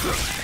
Huh.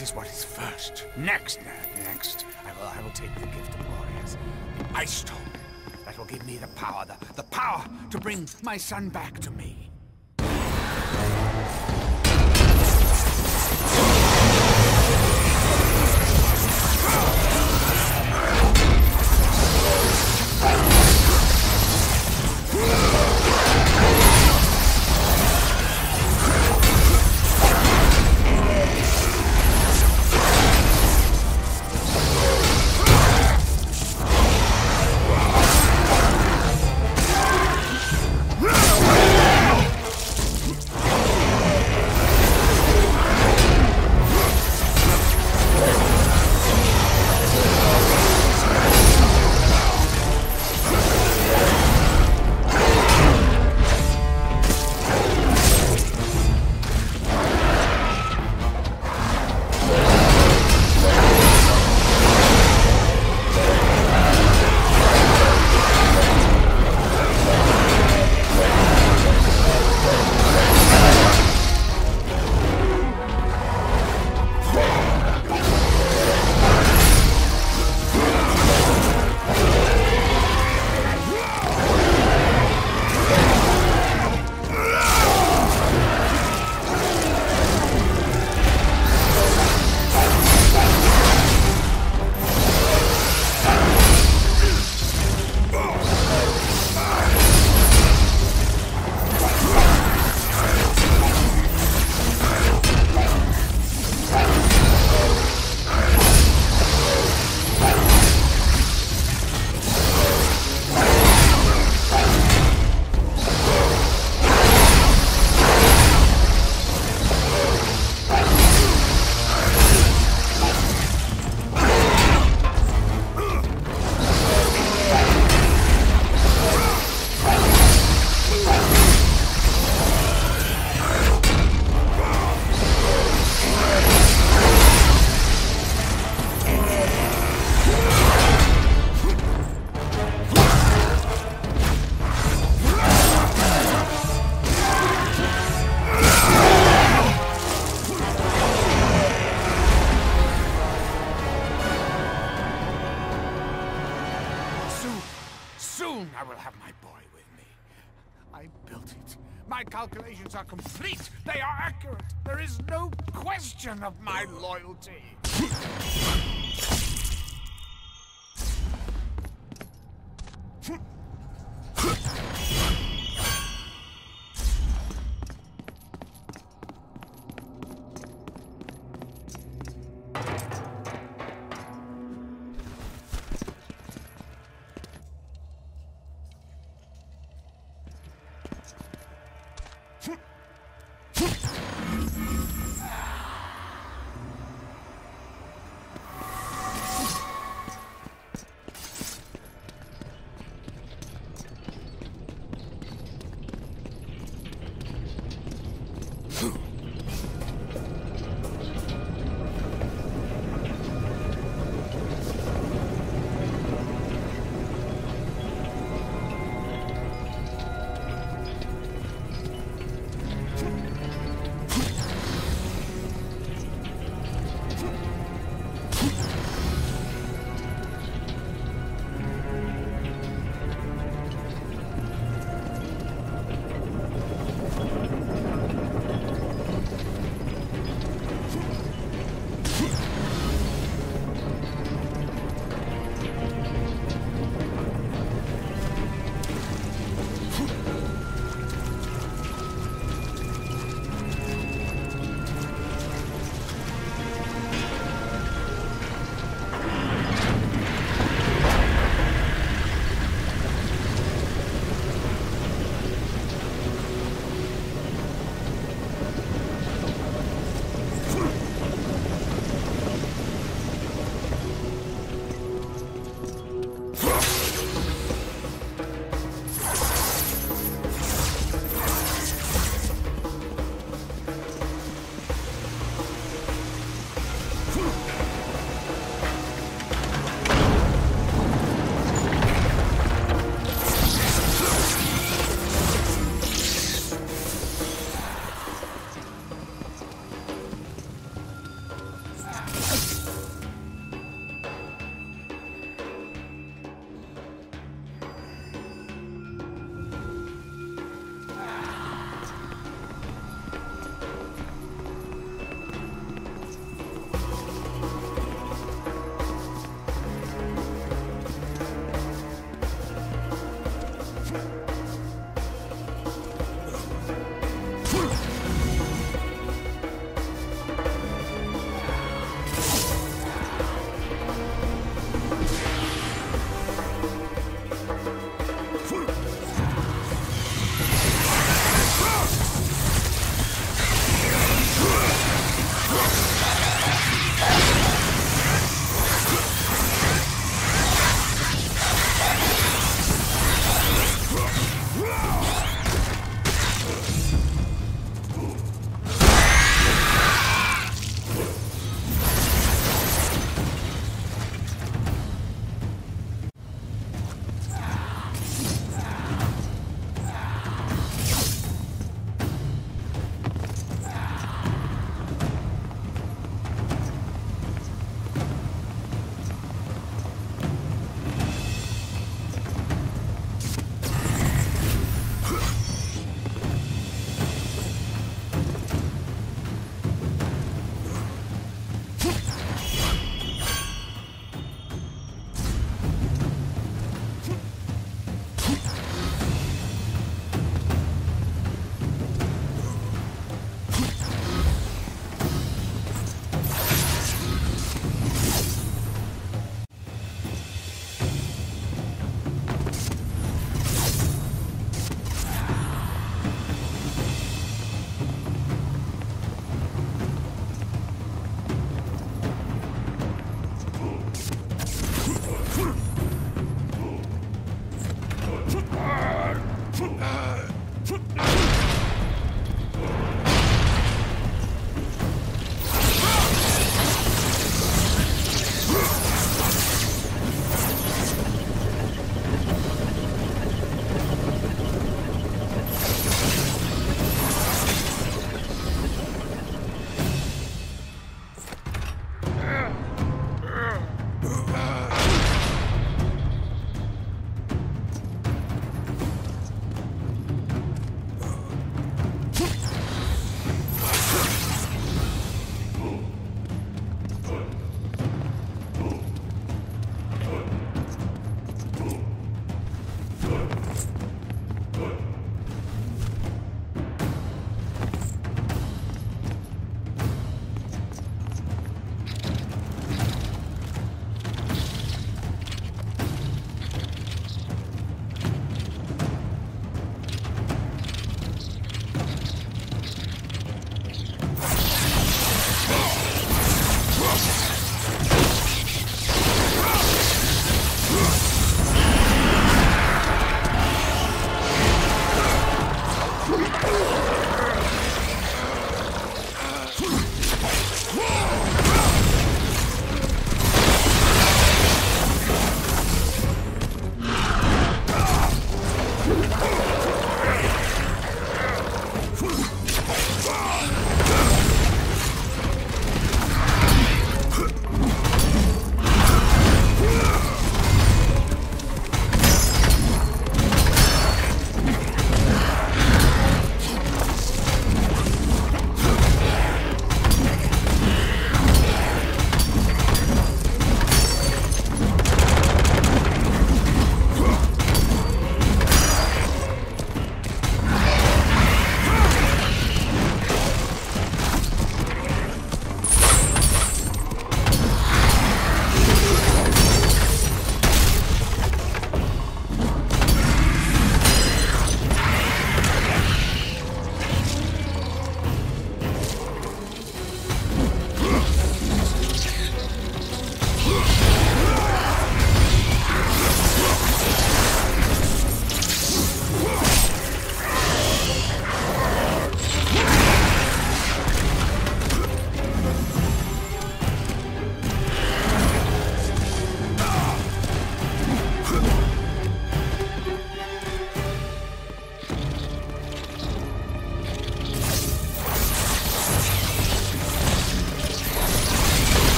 That is what is first. Next, next, I will, I will take the gift of Boreas, the Ice Stone. That will give me the power, the, the power to bring my son back to me. Loyalty.